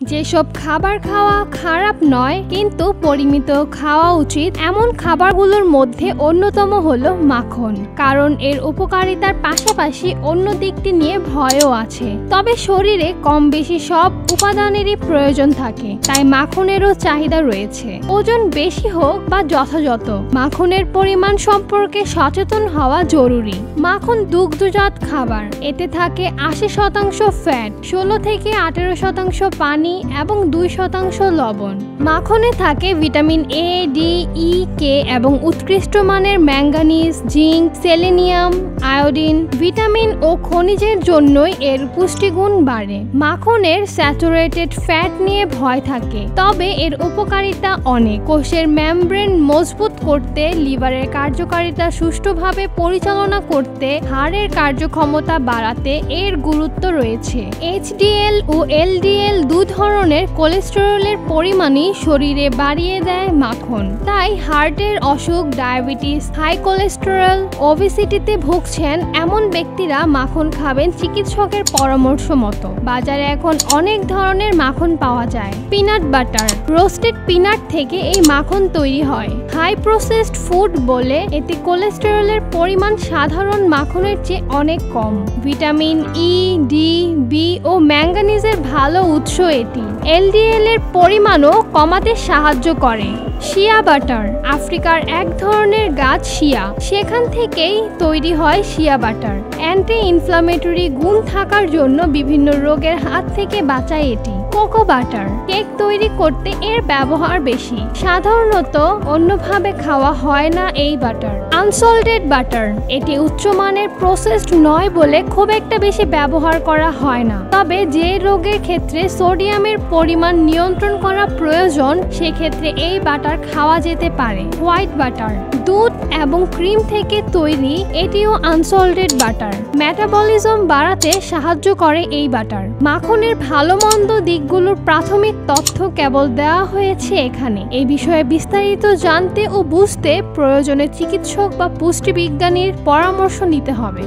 যেসব খাবার খাওয়া খারাপ নয়, কিন্তু পরিমিত খাওয়া উচিত। এমন খাবারগুলোর মধ্যে অন্যতম হলো মাখন, কারণ এর উপকারিতার পাশাপাশি অন্য দিকটি নিয়ে ভয়ও আছে। তবে শরীরে কম বেশি সব উপাদানেরই প্রয়োজন থাকে, তাই মাখনেরও চাহিদা রয়েছে। ওজন বেশি হোক বা যথাযথ, মাখনের পরিমাণ সম্পর্কে সচেতন হওয়া জরুরি। মাখন দুগ্ধজাত খাবার, এতে থাকে আশি শতাংশ ফ্যাট, ষোলো থেকে আঠেরো শতাংশ পানি এবং দুই শতাংশ লবণ। মাখনে থাকে ভিটামিন এ ডি ই কে এবং উৎকৃষ্ট মানের manganese zinc, selenium, iodine, vitamin ও খনিজের জন্যই এর পুষ্টিগুণ বাড়ে। মাখনের স্যাচুরেটেড ফ্যাট নিয়ে ভয় থাকে, তবে এর উপকারিতা অনেক। কোষের ম্যামব্রেন মজবুত করতে, লিভারের কার্যকারিতা সুষ্ঠুভাবে পরিচালনা করতে, হাড়ের কার্যক্ষমতা বাড়াতে এর গুরুত্ব রয়েছে। এইচডিএল ও এলডিএল দু ধরনের কোলেস্টেরলের পরিমাণই শরীরে বাড়িয়ে দেয় মাখন। তাই হার্টের অসুখ, ডায়াবেটিস, হাই কোলেস্টেরল, ওবিসিটিতে ভুগছেন এমন ব্যক্তিরা মাখন খাবেন চিকিৎসকের পরামর্শ মতো। বাজারে এখন অনেক ধরনের মাখন পাওয়া যায়। পিনাট বাটার, রোস্টেড পিনাট থেকে এই মাখন তৈরি হয়। হাই প্রসেসড ফুড বলে এতে কোলেস্টেরলের পরিমাণ সাধারণ মাখনের চেয়ে অনেক কম। ভিটামিন ই ডি বি ও ম্যাঙ্গানিজের ভালো উৎস এটি। এলডিএল এর পরিমাণও কমাতে সাহায্য করে। শিয়া বাটার, আফ্রিকার এক ধরনের গাছ শিয়া। সেখান থেকেই তৈরি হয় শিয়া বাটার। অ্যান্টি ইনফ্লামেটরি গুণ থাকার জন্য বিভিন্ন রোগের হাত থেকে বাঁচায় এটি। Cocoa butter. কেক তৈরি করতে এর ব্যবহার বেশি। সাধারণত অন্যভাবে খাওয়া হয় না এই বাটার। আনসল্টেড বাটার, এটি উচ্চমানের প্রসেসড নয় বলে খুব একটা বেশি ব্যবহার করা হয় না। তবে যে রোগের ক্ষেত্রে সোডিয়ামের পরিমাণ নিয়ন্ত্রণ করা প্রয়োজন, সেক্ষেত্রে এই বাটার খাওয়া যেতে পারে। হোয়াইট বাটার, দুধ এবং ক্রিম থেকে তৈরি, এটিও আনসল্টেড বাটার। মেটাবলিজম বাড়াতে সাহায্য করে এই বাটার। মাখনের ভালো মন্দ দিকগুলোর প্রাথমিক তথ্য কেবল দেওয়া হয়েছে এখানে। এই বিষয়ে বিস্তারিত জানতে ও বুঝতে প্রয়োজনে চিকিৎসক বা পুষ্টিবিজ্ঞানীর পরামর্শ নিতে হবে।